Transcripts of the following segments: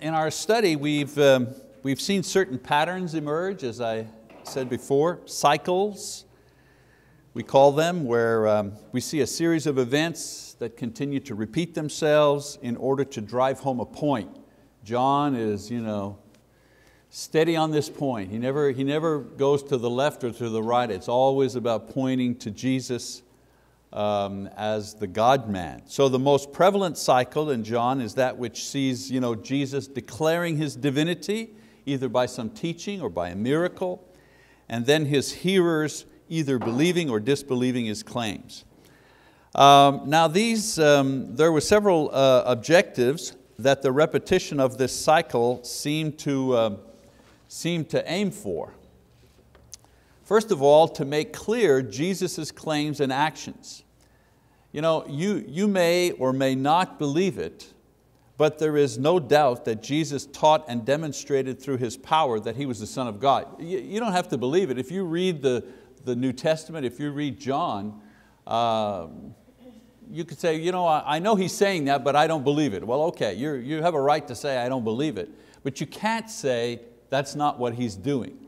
in our study, we've, um, we've seen certain patterns emerge, as I said before, cycles, we call them, where um, we see a series of events that continue to repeat themselves in order to drive home a point. John is you know, steady on this point. He never, he never goes to the left or to the right. It's always about pointing to Jesus um, as the God-man. So the most prevalent cycle in John is that which sees you know, Jesus declaring His divinity, either by some teaching or by a miracle, and then His hearers either believing or disbelieving His claims. Um, now these, um, there were several uh, objectives that the repetition of this cycle seemed to, uh, seemed to aim for. First of all, to make clear Jesus' claims and actions. You, know, you, you may or may not believe it, but there is no doubt that Jesus taught and demonstrated through His power that He was the Son of God. You, you don't have to believe it. If you read the, the New Testament, if you read John, uh, you could say, you know, I, I know he's saying that, but I don't believe it. Well, okay, you you have a right to say I don't believe it, but you can't say that's not what he's doing.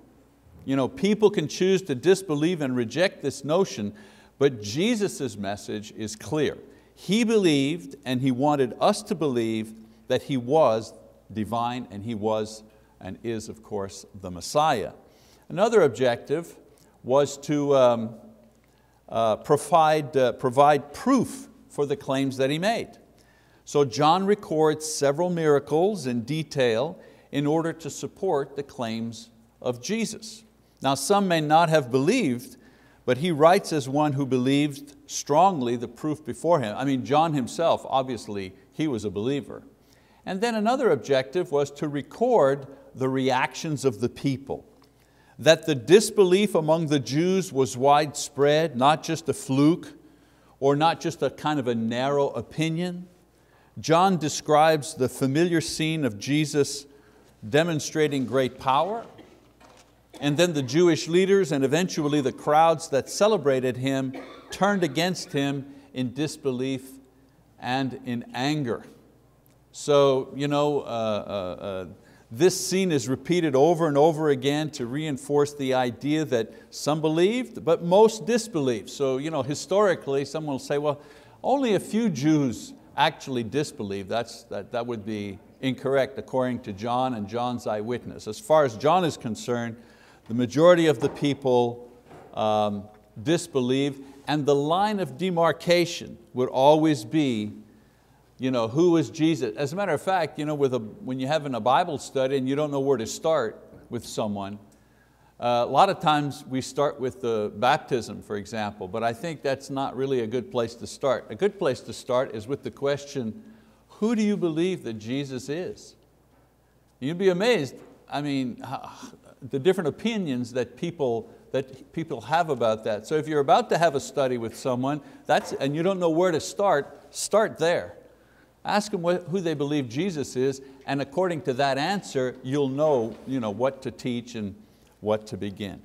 You know, people can choose to disbelieve and reject this notion, but Jesus' message is clear. He believed and He wanted us to believe that He was divine and He was and is, of course, the Messiah. Another objective was to um, uh, provide, uh, provide proof for the claims that he made. So John records several miracles in detail in order to support the claims of Jesus. Now some may not have believed, but he writes as one who believed strongly the proof before him. I mean, John himself, obviously, he was a believer. And then another objective was to record the reactions of the people. That the disbelief among the Jews was widespread, not just a fluke, or not just a kind of a narrow opinion. John describes the familiar scene of Jesus demonstrating great power, and then the Jewish leaders and eventually the crowds that celebrated Him turned against Him in disbelief and in anger. So, you know, uh, uh, uh, this scene is repeated over and over again to reinforce the idea that some believed, but most disbelieved. So you know, historically, someone will say, well, only a few Jews actually disbelieved. That's, that, that would be incorrect according to John and John's eyewitness. As far as John is concerned, the majority of the people um, and the line of demarcation would always be you know, who is Jesus? As a matter of fact, you know, with a, when you're having a Bible study and you don't know where to start with someone, uh, a lot of times we start with the baptism, for example, but I think that's not really a good place to start. A good place to start is with the question, who do you believe that Jesus is? You'd be amazed, I mean, the different opinions that people, that people have about that. So if you're about to have a study with someone that's, and you don't know where to start, start there. Ask them who they believe Jesus is, and according to that answer, you'll know, you know what to teach and what to begin.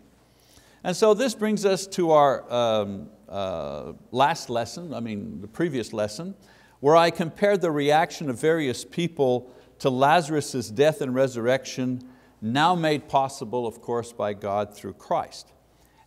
And so this brings us to our um, uh, last lesson, I mean the previous lesson, where I compared the reaction of various people to Lazarus' death and resurrection, now made possible, of course, by God through Christ.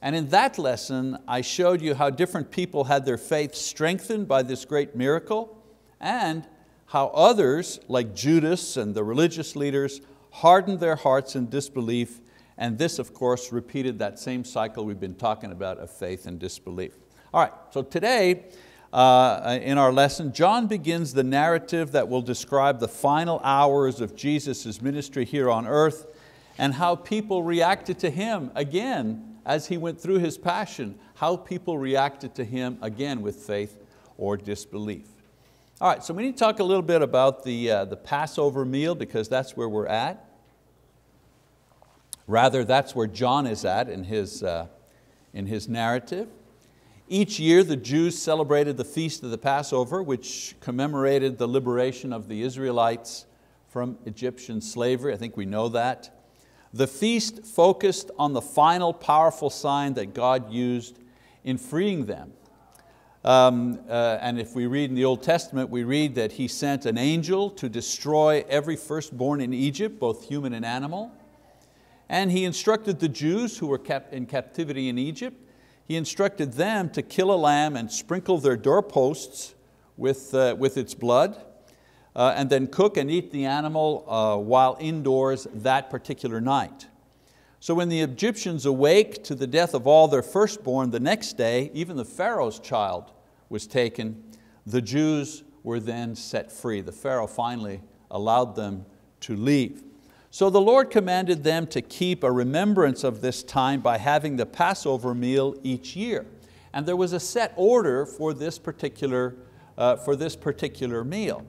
And in that lesson, I showed you how different people had their faith strengthened by this great miracle and how others, like Judas and the religious leaders, hardened their hearts in disbelief, and this, of course, repeated that same cycle we've been talking about of faith and disbelief. All right, so today, uh, in our lesson, John begins the narrative that will describe the final hours of Jesus' ministry here on earth and how people reacted to Him again as He went through His passion, how people reacted to Him again with faith or disbelief. All right, so we need to talk a little bit about the, uh, the Passover meal because that's where we're at. Rather, that's where John is at in his, uh, in his narrative. Each year the Jews celebrated the feast of the Passover, which commemorated the liberation of the Israelites from Egyptian slavery. I think we know that. The feast focused on the final powerful sign that God used in freeing them. Um, uh, and if we read in the Old Testament, we read that he sent an angel to destroy every firstborn in Egypt, both human and animal. And he instructed the Jews who were kept in captivity in Egypt, he instructed them to kill a lamb and sprinkle their doorposts with, uh, with its blood, uh, and then cook and eat the animal uh, while indoors that particular night. So when the Egyptians awake to the death of all their firstborn the next day, even the Pharaoh's child was taken, the Jews were then set free. The Pharaoh finally allowed them to leave. So the Lord commanded them to keep a remembrance of this time by having the Passover meal each year. And there was a set order for this particular, uh, for this particular meal.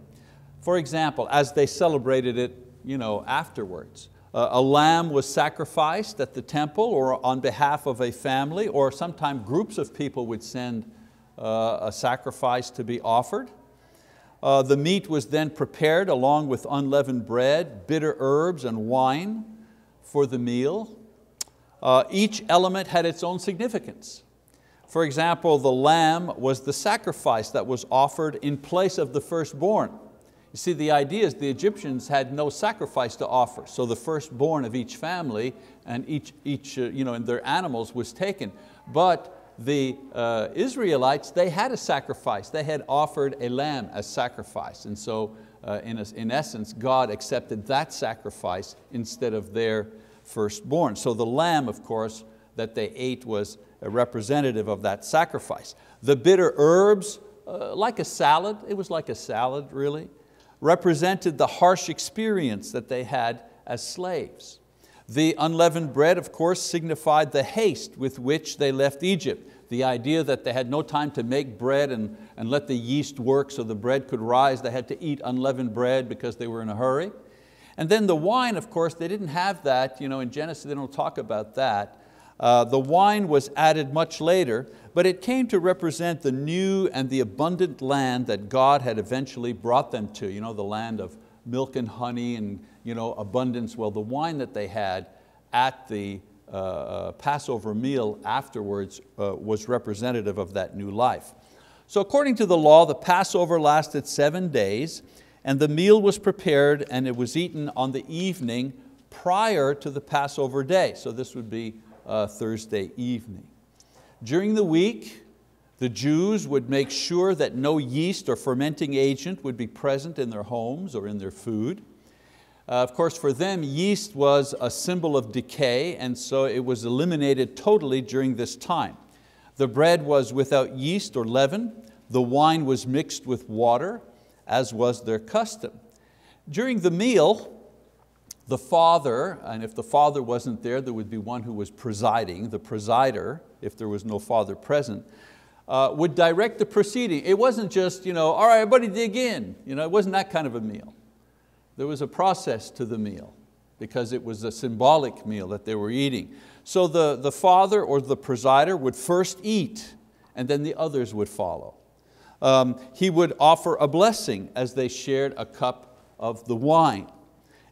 For example, as they celebrated it you know, afterwards, uh, a lamb was sacrificed at the temple or on behalf of a family, or sometimes groups of people would send uh, a sacrifice to be offered. Uh, the meat was then prepared along with unleavened bread, bitter herbs, and wine for the meal. Uh, each element had its own significance. For example, the lamb was the sacrifice that was offered in place of the firstborn. You see, the idea is the Egyptians had no sacrifice to offer, so the firstborn of each family and each, each uh, you know, and their animals was taken. But the uh, Israelites, they had a sacrifice. They had offered a lamb as sacrifice. And so uh, in, a, in essence, God accepted that sacrifice instead of their firstborn. So the lamb, of course, that they ate was a representative of that sacrifice. The bitter herbs, uh, like a salad, it was like a salad really, represented the harsh experience that they had as slaves. The unleavened bread, of course, signified the haste with which they left Egypt. The idea that they had no time to make bread and, and let the yeast work so the bread could rise. They had to eat unleavened bread because they were in a hurry. And then the wine, of course, they didn't have that. You know, in Genesis, they don't talk about that. Uh, the wine was added much later, but it came to represent the new and the abundant land that God had eventually brought them to, you know, the land of milk and honey and you know, abundance. Well, the wine that they had at the uh, uh, Passover meal afterwards uh, was representative of that new life. So according to the law, the Passover lasted seven days and the meal was prepared and it was eaten on the evening prior to the Passover day. So this would be uh, Thursday evening. During the week, the Jews would make sure that no yeast or fermenting agent would be present in their homes or in their food. Uh, of course, for them, yeast was a symbol of decay, and so it was eliminated totally during this time. The bread was without yeast or leaven. The wine was mixed with water, as was their custom. During the meal, the father, and if the father wasn't there, there would be one who was presiding, the presider, if there was no father present, uh, would direct the proceeding. It wasn't just, you know, all right, everybody dig in. You know, it wasn't that kind of a meal. There was a process to the meal because it was a symbolic meal that they were eating. So the, the father or the presider would first eat and then the others would follow. Um, he would offer a blessing as they shared a cup of the wine.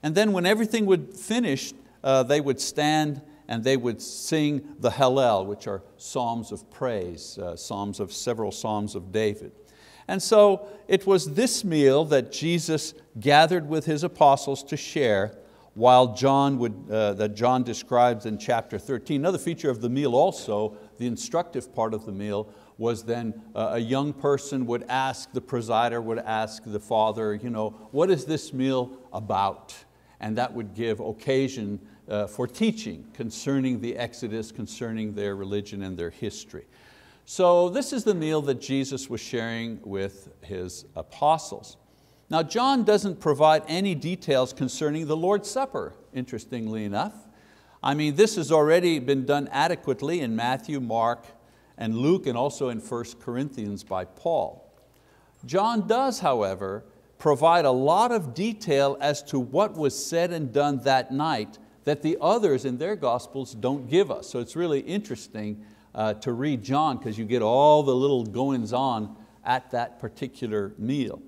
And then when everything would finish, uh, they would stand and they would sing the Hallel, which are psalms of praise, uh, psalms of several psalms of David. And so it was this meal that Jesus gathered with His apostles to share while John would, uh, that John describes in chapter 13. Another feature of the meal also, the instructive part of the meal, was then uh, a young person would ask, the presider would ask the father, you know, what is this meal about? And that would give occasion uh, for teaching concerning the Exodus, concerning their religion and their history. So this is the meal that Jesus was sharing with His apostles. Now John doesn't provide any details concerning the Lord's Supper, interestingly enough. I mean, this has already been done adequately in Matthew, Mark, and Luke, and also in 1 Corinthians by Paul. John does, however, provide a lot of detail as to what was said and done that night that the others in their Gospels don't give us. So it's really interesting uh, to read John because you get all the little goings on at that particular meal.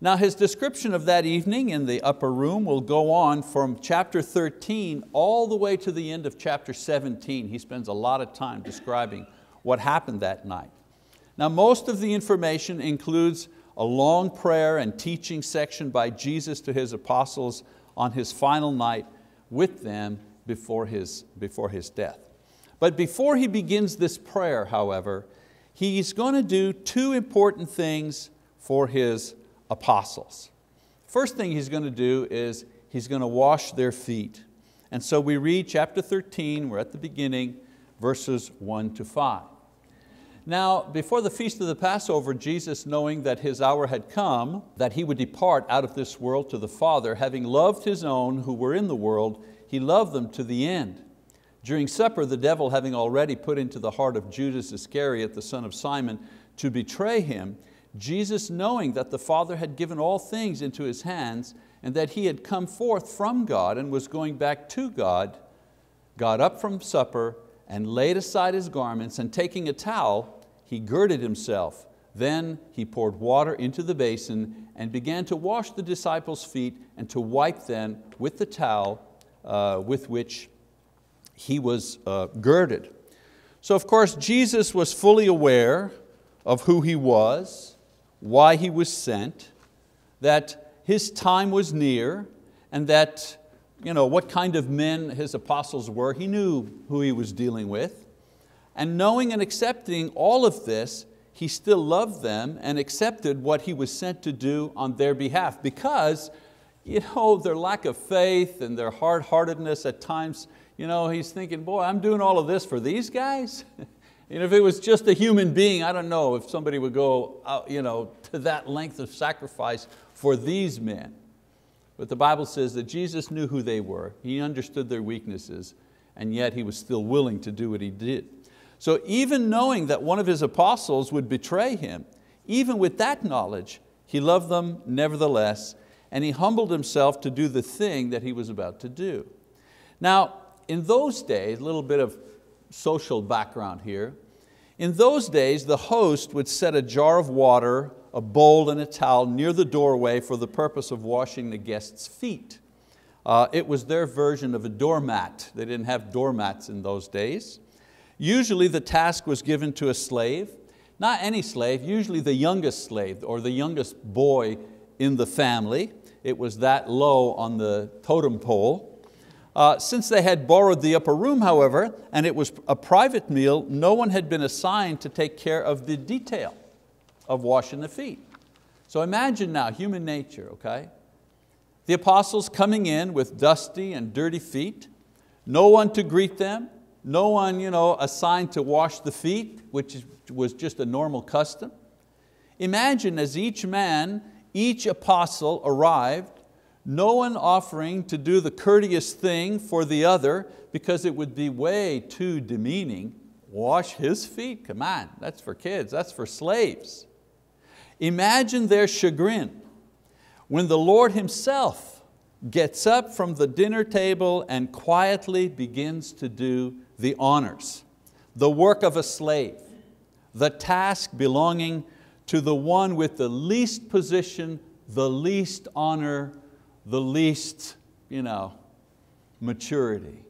Now his description of that evening in the upper room will go on from chapter 13 all the way to the end of chapter 17. He spends a lot of time describing what happened that night. Now most of the information includes a long prayer and teaching section by Jesus to His apostles on His final night with them before His, before his death. But before He begins this prayer, however, He's going to do two important things for His apostles. First thing He's going to do is He's going to wash their feet. And so we read chapter 13, we're at the beginning, verses one to five. Now, before the feast of the Passover, Jesus, knowing that His hour had come, that He would depart out of this world to the Father, having loved His own who were in the world, He loved them to the end. During supper, the devil having already put into the heart of Judas Iscariot, the son of Simon, to betray Him, Jesus, knowing that the Father had given all things into His hands, and that He had come forth from God and was going back to God, got up from supper and laid aside His garments, and taking a towel, he girded himself. Then he poured water into the basin and began to wash the disciples' feet and to wipe them with the towel uh, with which he was uh, girded. So of course Jesus was fully aware of who He was, why He was sent, that His time was near, and that you know, what kind of men His apostles were. He knew who He was dealing with. And knowing and accepting all of this, he still loved them and accepted what he was sent to do on their behalf because you know, their lack of faith and their hard-heartedness at times, you know, he's thinking, boy, I'm doing all of this for these guys? and if it was just a human being, I don't know if somebody would go out, you know, to that length of sacrifice for these men. But the Bible says that Jesus knew who they were. He understood their weaknesses, and yet He was still willing to do what He did. So even knowing that one of his apostles would betray him, even with that knowledge, he loved them nevertheless, and he humbled himself to do the thing that he was about to do. Now, in those days, a little bit of social background here, in those days the host would set a jar of water, a bowl and a towel near the doorway for the purpose of washing the guest's feet. Uh, it was their version of a doormat. They didn't have doormats in those days. Usually the task was given to a slave, not any slave, usually the youngest slave or the youngest boy in the family. It was that low on the totem pole. Uh, since they had borrowed the upper room, however, and it was a private meal, no one had been assigned to take care of the detail of washing the feet. So imagine now human nature, okay? The apostles coming in with dusty and dirty feet, no one to greet them, no one you know, assigned to wash the feet, which was just a normal custom. Imagine as each man, each apostle arrived, no one offering to do the courteous thing for the other because it would be way too demeaning. Wash his feet, come on, that's for kids, that's for slaves. Imagine their chagrin when the Lord Himself gets up from the dinner table and quietly begins to do the honors, the work of a slave, the task belonging to the one with the least position, the least honor, the least you know, maturity.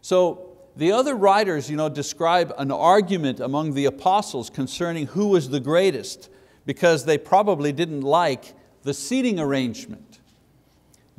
So the other writers you know, describe an argument among the apostles concerning who was the greatest because they probably didn't like the seating arrangement.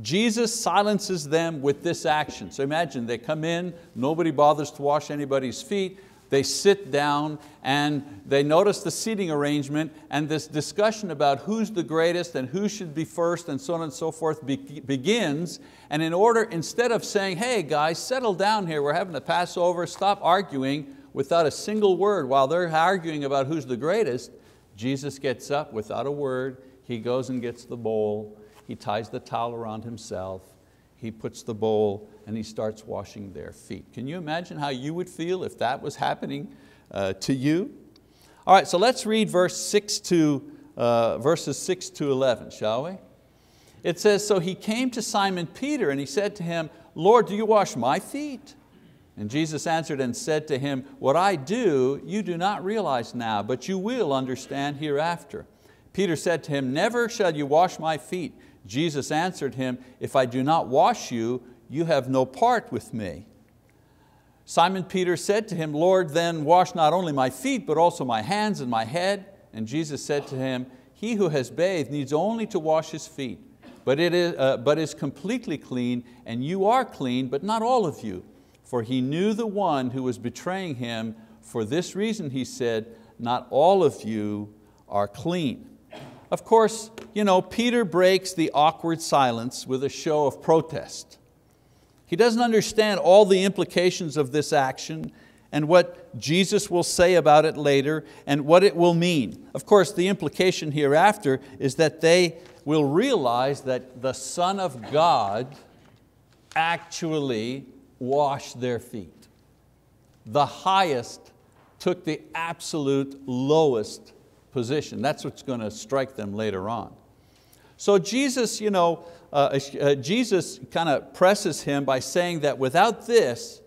Jesus silences them with this action. So imagine they come in, nobody bothers to wash anybody's feet, they sit down and they notice the seating arrangement and this discussion about who's the greatest and who should be first and so on and so forth be begins. And in order, instead of saying, hey guys, settle down here, we're having a Passover, stop arguing without a single word while they're arguing about who's the greatest, Jesus gets up without a word, he goes and gets the bowl, he ties the towel around himself, he puts the bowl and he starts washing their feet. Can you imagine how you would feel if that was happening uh, to you? All right, so let's read verse six to, uh, verses 6 to 11, shall we? It says, so he came to Simon Peter and he said to him, Lord, do you wash my feet? And Jesus answered and said to him, what I do you do not realize now, but you will understand hereafter. Peter said to him, never shall you wash my feet. Jesus answered him, if I do not wash you, you have no part with me. Simon Peter said to him, Lord, then wash not only my feet, but also my hands and my head. And Jesus said to him, He who has bathed needs only to wash his feet, but, it is, uh, but is completely clean, and you are clean, but not all of you. For he knew the one who was betraying him. For this reason he said, not all of you are clean. Of course, you know, Peter breaks the awkward silence with a show of protest. He doesn't understand all the implications of this action and what Jesus will say about it later and what it will mean. Of course, the implication hereafter is that they will realize that the Son of God actually washed their feet. The highest took the absolute lowest position. That's what's going to strike them later on. So Jesus, you know, uh, uh, Jesus kind of presses him by saying that without this,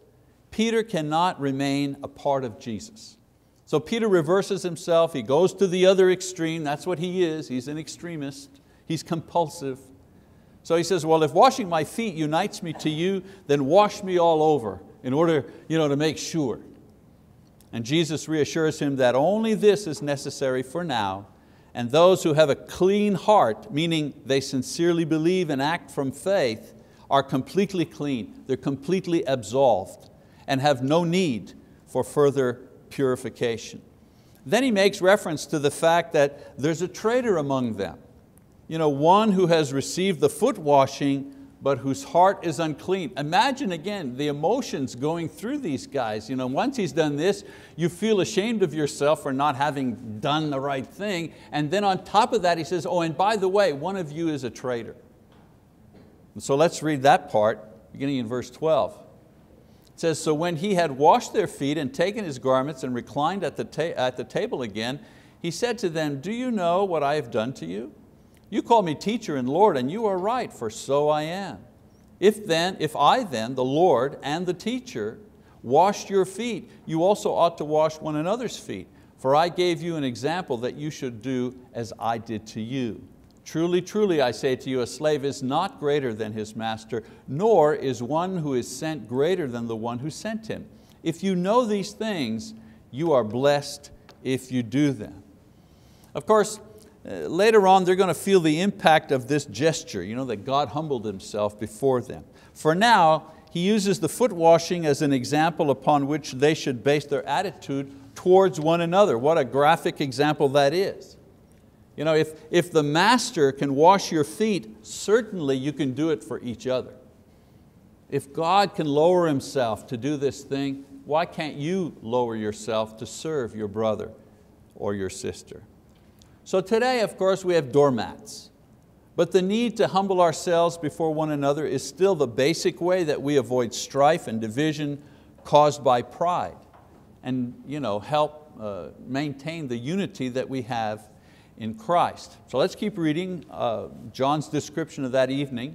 Peter cannot remain a part of Jesus. So Peter reverses himself, he goes to the other extreme, that's what he is, he's an extremist, he's compulsive. So he says, well, if washing my feet unites me to you, then wash me all over in order you know, to make sure. And Jesus reassures him that only this is necessary for now, and those who have a clean heart, meaning they sincerely believe and act from faith, are completely clean, they're completely absolved, and have no need for further purification. Then he makes reference to the fact that there's a traitor among them. You know, one who has received the foot washing but whose heart is unclean. Imagine again the emotions going through these guys. You know, once he's done this, you feel ashamed of yourself for not having done the right thing. And then on top of that, he says, oh, and by the way, one of you is a traitor. And so let's read that part, beginning in verse 12. It says, so when he had washed their feet and taken his garments and reclined at the, at the table again, he said to them, do you know what I have done to you? You call me teacher and Lord, and you are right, for so I am. If then, if I then, the Lord and the teacher, washed your feet, you also ought to wash one another's feet. For I gave you an example that you should do as I did to you. Truly, truly, I say to you, a slave is not greater than his master, nor is one who is sent greater than the one who sent him. If you know these things, you are blessed if you do them. Of course, Uh, later on, they're going to feel the impact of this gesture, you know, that God humbled Himself before them. For now, he uses the foot washing as an example upon which they should base their attitude towards one another. What a graphic example that is. You know, if, if the master can wash your feet, certainly you can do it for each other. If God can lower Himself to do this thing, why can't you lower yourself to serve your brother or your sister? So today, of course, we have doormats. But the need to humble ourselves before one another is still the basic way that we avoid strife and division caused by pride and you know, help uh, maintain the unity that we have in Christ. So let's keep reading uh, John's description of that evening.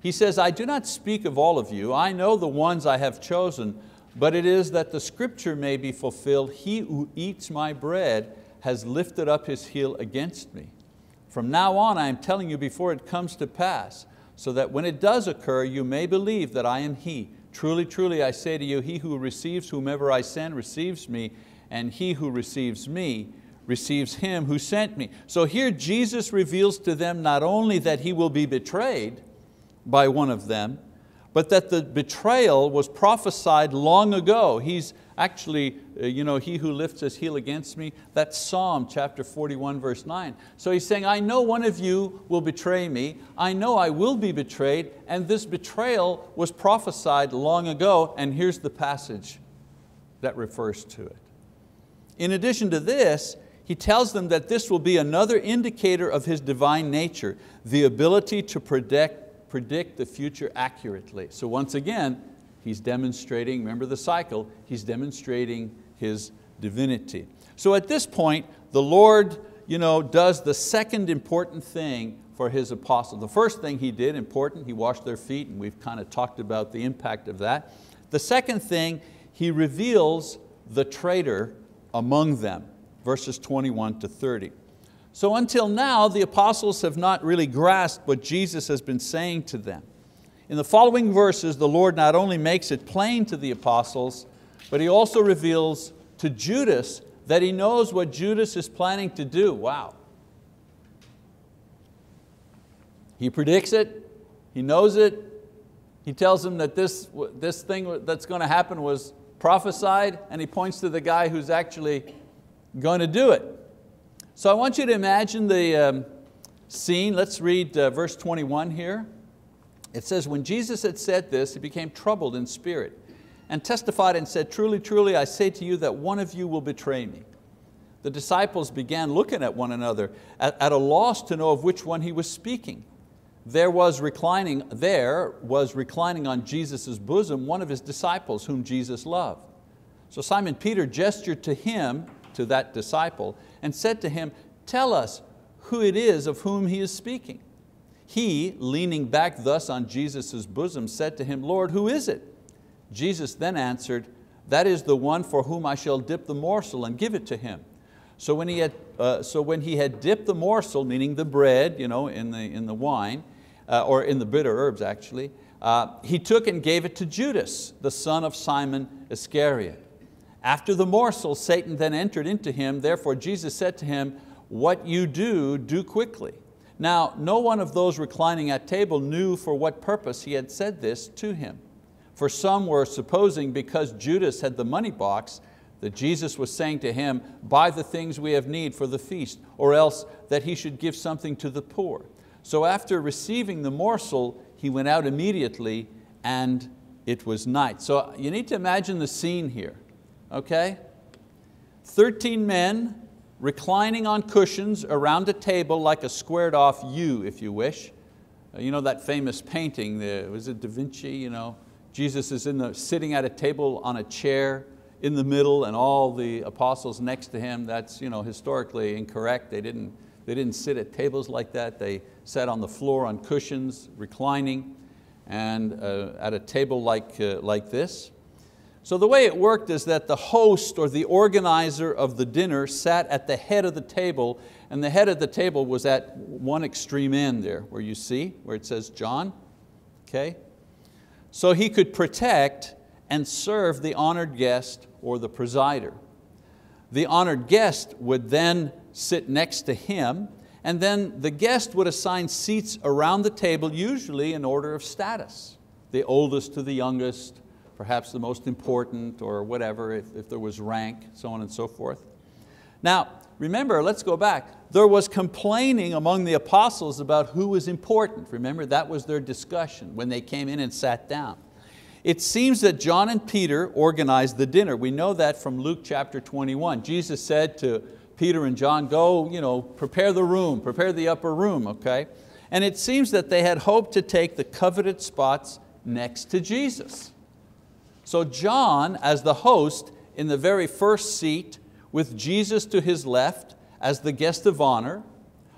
He says, I do not speak of all of you, I know the ones I have chosen, but it is that the scripture may be fulfilled, he who eats my bread has lifted up his heel against me. From now on I am telling you before it comes to pass, so that when it does occur you may believe that I am He. Truly, truly I say to you, he who receives whomever I send receives me, and he who receives me receives him who sent me. So here Jesus reveals to them not only that He will be betrayed by one of them, but that the betrayal was prophesied long ago. He's actually, uh, you know, he who lifts his heel against me, that's Psalm chapter 41 verse 9. So he's saying, I know one of you will betray me, I know I will be betrayed, and this betrayal was prophesied long ago, and here's the passage that refers to it. In addition to this, he tells them that this will be another indicator of His divine nature, the ability to predict predict the future accurately. So once again, he's demonstrating, remember the cycle, he's demonstrating his divinity. So at this point, the Lord you know, does the second important thing for His apostles. The first thing He did, important, He washed their feet, and we've kind of talked about the impact of that. The second thing, He reveals the traitor among them, verses 21 to 30. So until now, the apostles have not really grasped what Jesus has been saying to them. In the following verses, the Lord not only makes it plain to the apostles, but He also reveals to Judas that He knows what Judas is planning to do. Wow. He predicts it, He knows it, He tells him that this, this thing that's going to happen was prophesied, and He points to the guy who's actually going to do it. So I want you to imagine the um, scene. Let's read uh, verse 21 here. It says, when Jesus had said this, he became troubled in spirit and testified and said, truly, truly, I say to you that one of you will betray me. The disciples began looking at one another at, at a loss to know of which one he was speaking. There was reclining, there was reclining on Jesus' bosom one of his disciples whom Jesus loved. So Simon Peter gestured to him, to that disciple, and said to him, tell us who it is of whom he is speaking. He, leaning back thus on Jesus' bosom, said to him, Lord, who is it? Jesus then answered, that is the one for whom I shall dip the morsel and give it to him. So when he had, uh, so when he had dipped the morsel, meaning the bread you know, in, the, in the wine, uh, or in the bitter herbs actually, uh, he took and gave it to Judas, the son of Simon Iscariot. After the morsel, Satan then entered into him, therefore Jesus said to him, what you do, do quickly. Now, no one of those reclining at table knew for what purpose he had said this to him. For some were supposing because Judas had the money box that Jesus was saying to him, buy the things we have need for the feast, or else that he should give something to the poor. So after receiving the morsel, he went out immediately and it was night. So you need to imagine the scene here, okay? 13 men reclining on cushions around a table like a squared off U, if you wish. Uh, you know that famous painting, was it Da Vinci? You know? Jesus is in the, sitting at a table on a chair in the middle and all the apostles next to him. That's you know, historically incorrect. They didn't, they didn't sit at tables like that. They sat on the floor on cushions, reclining, and uh, at a table like, uh, like this. So the way it worked is that the host or the organizer of the dinner sat at the head of the table and the head of the table was at one extreme end there where you see, where it says John, okay? So he could protect and serve the honored guest or the presider. The honored guest would then sit next to him and then the guest would assign seats around the table, usually in order of status, the oldest to the youngest, perhaps the most important or whatever, if, if there was rank, so on and so forth. Now, remember, let's go back. There was complaining among the apostles about who was important. Remember, that was their discussion when they came in and sat down. It seems that John and Peter organized the dinner. We know that from Luke chapter 21. Jesus said to Peter and John, go you know, prepare the room, prepare the upper room, okay? And it seems that they had hoped to take the coveted spots next to Jesus. So John, as the host, in the very first seat, with Jesus to his left as the guest of honor,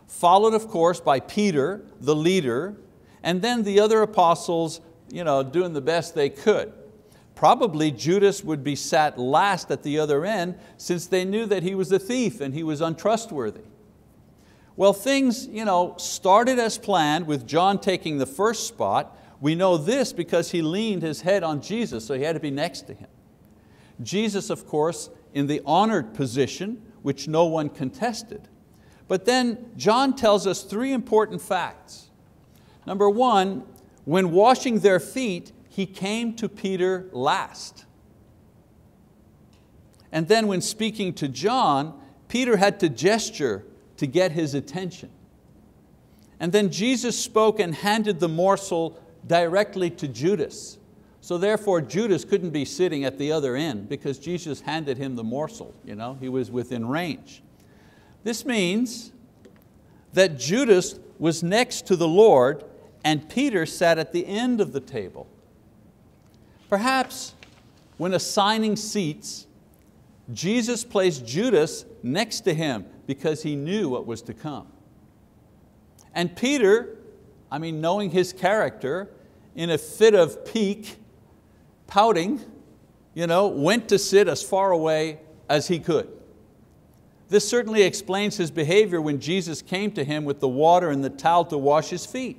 followed of course by Peter, the leader, and then the other apostles you know, doing the best they could. Probably Judas would be sat last at the other end since they knew that he was a thief and he was untrustworthy. Well, things you know, started as planned with John taking the first spot, we know this because he leaned his head on Jesus, so he had to be next to him. Jesus, of course, in the honored position, which no one contested. But then John tells us three important facts. Number one, when washing their feet, he came to Peter last. And then when speaking to John, Peter had to gesture to get his attention. And then Jesus spoke and handed the morsel directly to Judas. So therefore Judas couldn't be sitting at the other end because Jesus handed him the morsel. You know? He was within range. This means that Judas was next to the Lord and Peter sat at the end of the table. Perhaps when assigning seats, Jesus placed Judas next to him because he knew what was to come. And Peter, I mean, knowing his character, in a fit of pique, pouting, you know, went to sit as far away as he could. This certainly explains his behavior when Jesus came to him with the water and the towel to wash his feet.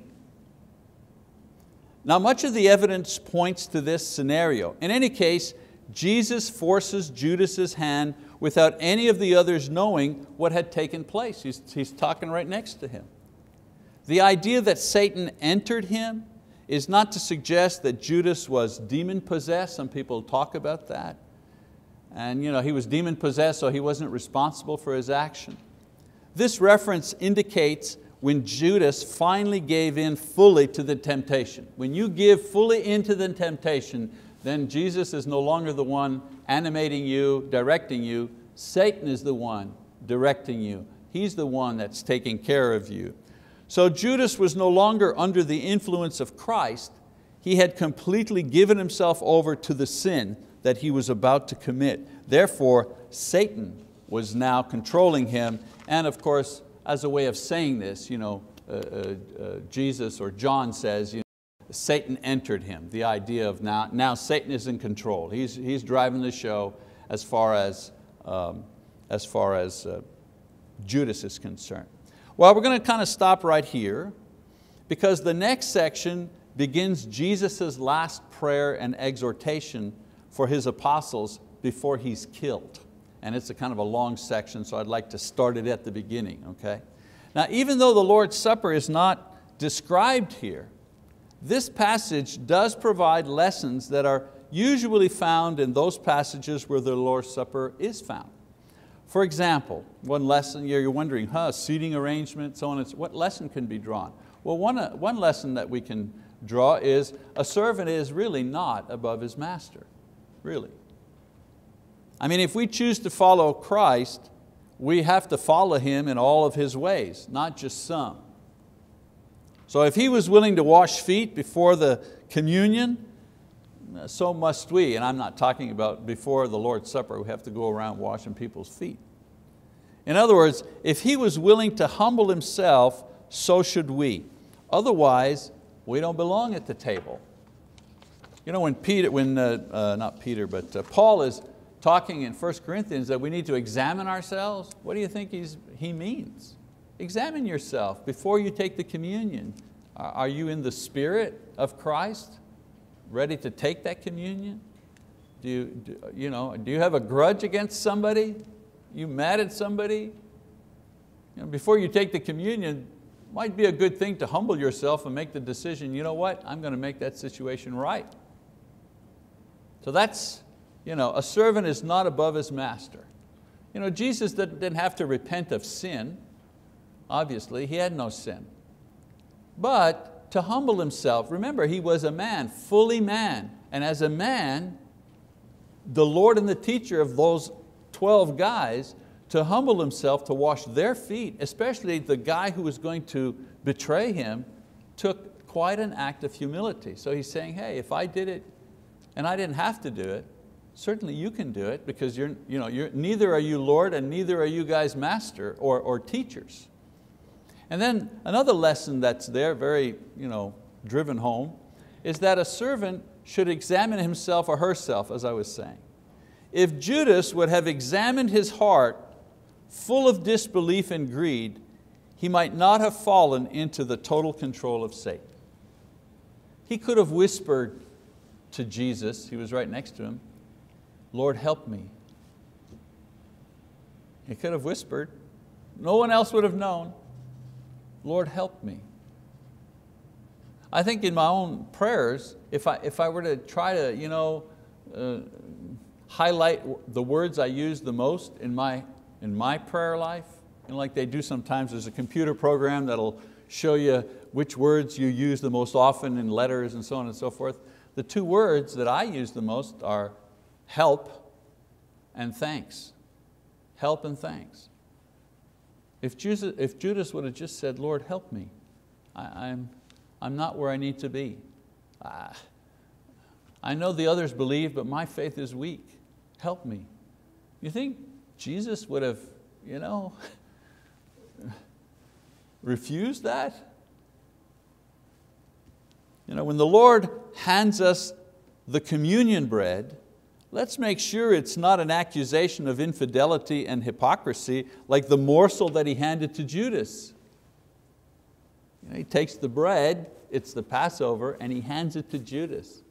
Now much of the evidence points to this scenario. In any case, Jesus forces Judas's hand without any of the others knowing what had taken place. He's, he's talking right next to him. The idea that Satan entered him is not to suggest that Judas was demon possessed. Some people talk about that. And you know, he was demon possessed, so he wasn't responsible for his action. This reference indicates when Judas finally gave in fully to the temptation. When you give fully into the temptation, then Jesus is no longer the one animating you, directing you. Satan is the one directing you. He's the one that's taking care of you. So Judas was no longer under the influence of Christ. He had completely given himself over to the sin that he was about to commit. Therefore, Satan was now controlling him. And of course, as a way of saying this, you know, uh, uh, uh, Jesus or John says, you know, Satan entered him. The idea of now, now Satan is in control. He's, he's driving the show as far as, um, as, far as uh, Judas is concerned. Well, we're going to kind of stop right here because the next section begins Jesus' last prayer and exhortation for His apostles before He's killed and it's a kind of a long section, so I'd like to start it at the beginning, okay? Now, even though the Lord's Supper is not described here, this passage does provide lessons that are usually found in those passages where the Lord's Supper is found. For example, one lesson, you're wondering, huh, seating arrangement, so on, and so, what lesson can be drawn? Well, one, uh, one lesson that we can draw is a servant is really not above his master, really. I mean, if we choose to follow Christ, we have to follow Him in all of His ways, not just some. So if He was willing to wash feet before the communion, so must we. And I'm not talking about before the Lord's Supper, we have to go around washing people's feet. In other words, if He was willing to humble Himself, so should we. Otherwise, we don't belong at the table. You know, when Peter, when, uh, uh, not Peter, but uh, Paul is talking in 1 Corinthians that we need to examine ourselves, what do you think he's, he means? Examine yourself before you take the communion. Are you in the spirit of Christ, ready to take that communion? Do you, do, you know, do you have a grudge against somebody? You mad at somebody? You know, before you take the communion, might be a good thing to humble yourself and make the decision, you know what, I'm going to make that situation right. So that's, you know, a servant is not above his master. You know, Jesus didn't have to repent of sin. Obviously, he had no sin. But to humble himself, remember he was a man, fully man. And as a man, the Lord and the teacher of those 12 guys, to humble himself to wash their feet, especially the guy who was going to betray him, took quite an act of humility. So he's saying, hey, if I did it and I didn't have to do it, certainly you can do it because you're, you know, you're, neither are you Lord and neither are you guys master or, or teachers. And then another lesson that's there, very you know, driven home, is that a servant should examine himself or herself, as I was saying. If Judas would have examined his heart full of disbelief and greed, he might not have fallen into the total control of Satan. He could have whispered to Jesus, he was right next to him, Lord, help me. He could have whispered. No one else would have known. Lord, help me. I think in my own prayers, if I, if I were to try to you know, uh, highlight the words I use the most in my, in my prayer life, know, like they do sometimes, there's a computer program that'll show you which words you use the most often in letters and so on and so forth. The two words that I use the most are help and thanks. Help and thanks. If Judas, if Judas would have just said, Lord, help me. I, am I'm, I'm not where I need to be. Ah, I know the others believe, but my faith is weak. Help me. You think Jesus would have, you know, refused that? You know, when the Lord hands us the communion bread, let's make sure it's not an accusation of infidelity and hypocrisy like the morsel that he handed to Judas. You know, he takes the bread it's the Passover and he hands it to Judas.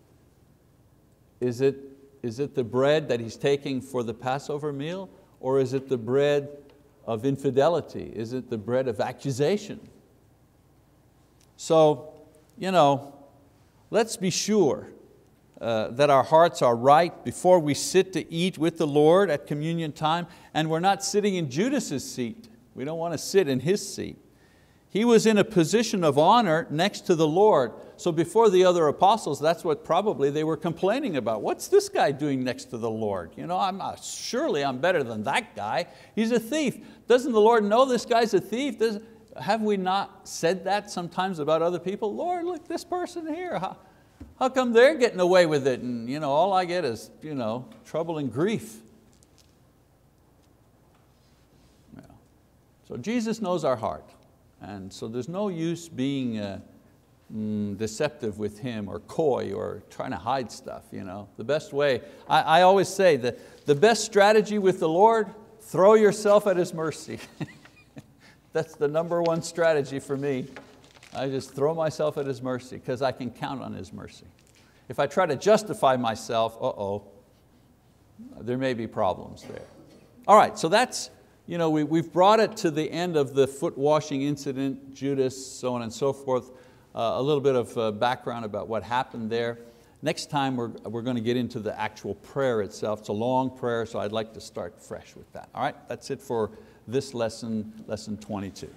Is it, is it the bread that he's taking for the Passover meal or is it the bread of infidelity? Is it the bread of accusation? So, you know, let's be sure uh, that our hearts are right before we sit to eat with the Lord at communion time and we're not sitting in Judas's seat. We don't want to sit in his seat. He was in a position of honor next to the Lord. So before the other apostles, that's what probably they were complaining about. What's this guy doing next to the Lord? You know, I'm not, surely I'm better than that guy. He's a thief. Doesn't the Lord know this guy's a thief? Does, have we not said that sometimes about other people? Lord, look, this person here, how come they're getting away with it? And you know, all I get is you know, trouble and grief. Yeah. So Jesus knows our heart. And so there's no use being uh, mm, deceptive with Him or coy or trying to hide stuff. You know? The best way, I, I always say that the best strategy with the Lord, throw yourself at His mercy. That's the number one strategy for me. I just throw myself at His mercy because I can count on His mercy. If I try to justify myself, uh-oh, there may be problems there. All right, so that's, you know, we, we've brought it to the end of the foot washing incident, Judas, so on and so forth. Uh, a little bit of uh, background about what happened there. Next time we're, we're going to get into the actual prayer itself. It's a long prayer, so I'd like to start fresh with that. All right, that's it for this lesson, lesson 22.